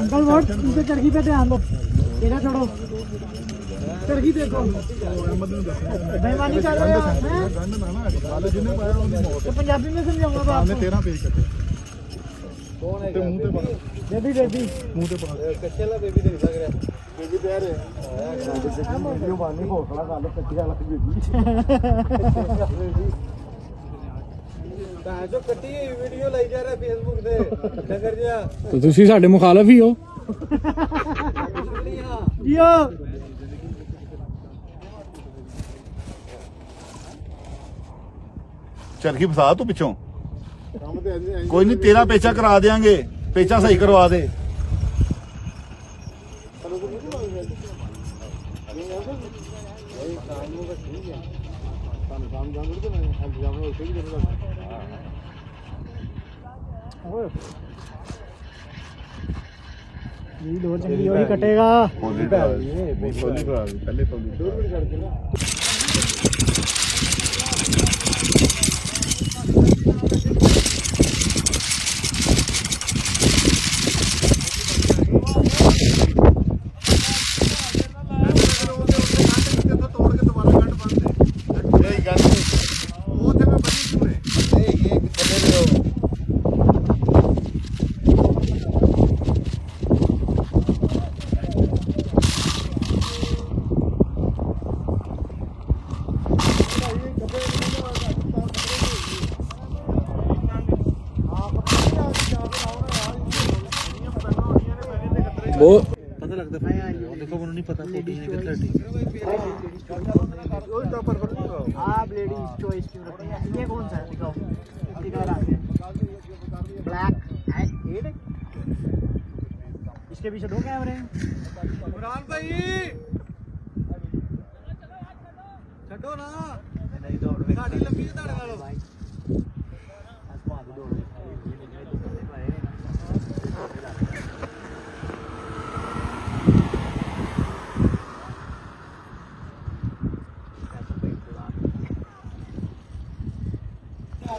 Uncle vote इनसे चरखी पे ध्यान दो इधर छोड़ो चरखी देखो बेईमानी कर रहे हो हैं? ਗੰਢ ਨਾ ਨਾ ਗੱਲ ਜਿਹਨੇ ਪਾਇਆ ਉਹਦੀ ਮੌਤ तो पंजाबी में समझाऊंगा तो ਸਾਹਮਣੇ आपको 13 ਪੇਜ ਕੱਟੇ ਕੌਣ ਹੈ ਤੇ ਮੂੰਹ ਤੇ ਪਾ बेबी बेबी ਮੂੰਹ ਤੇ ਪਾ ਕੱਚੇ ਵਾਲਾ ਬੇਬੀ ਤੇ ਨਹੀਂ ਲੱਗ ਰਿਹਾ ਬੇਬੀ ਪਿਆ ਰੇ ਵੀਡੀਓ ਬਾਨੀ ਹੌਸਲਾ ਕਰ ਲੋ ਕੱਚੀ ਵਾਲਾ ਬੇਬੀ ਤਾਂ ਜੋ ਕੱਟੀ ਹੋਈ ਵੀਡੀਓ ਲਈ ਜਾ ਰਿਹਾ ਫੇਸਬੁੱਕ ਤੇ। ਨਗਰ ਜਿਆ ਤੇ ਤੁਸੀਂ ਸਾਡੇ ਮੁਖਾਲਫ ਹੀ। ਹੋ। जियो ਚਰਖੀ ਫਸਾ ਤੂੰ ਪਿੱਛੋਂ। ਕੋਈ ਨਹੀਂ ਤੇਰਾ ਪੇਚਾ ਕਰਾ ਦੇਾਂਗੇ ਪੇਚਾ ਸਹੀ ਕਰਵਾ ਦੇ। ਤੁਹਾਨੂੰ ਕੰਮ ਜਾਣ ਦੇ ਮੈਂ ਹੱਥ ਜਾਵਾਂ ਉੱਥੇ ਵੀ ਕਰਦਾ ਓਏ। ਇਹ ਲੋਰ ਚੰਗੀ ਹੋਈ ਕਟੇਗਾ। ਪੋਲੀ ਪਾ ਪਹਿਲੇ ਪੋਲੀ ਦੂਰ ਕਰ ਦੇ ਬਹੁਤ ਪਤਾ ਲੱਗਦਾ ਦੇਖੋ ਮੈਨੂੰ ਨਹੀਂ ਪਤਾ ਫੋਟੋ ਨਹੀਂ ਕਿੱਧਰ ਠੀਕ आप लेडीज चॉइस क्यों रखते हैं ये कौन सा है दिखाओ दिखा रहा है ब्लैक एड इसके पीछे दो कैमरे हैं ਇਮਰਾਨ ਭਾਈ ਛੱਡੋ ਨਾ ਨਹੀਂ ਦੌੜ ਸਾਡੀ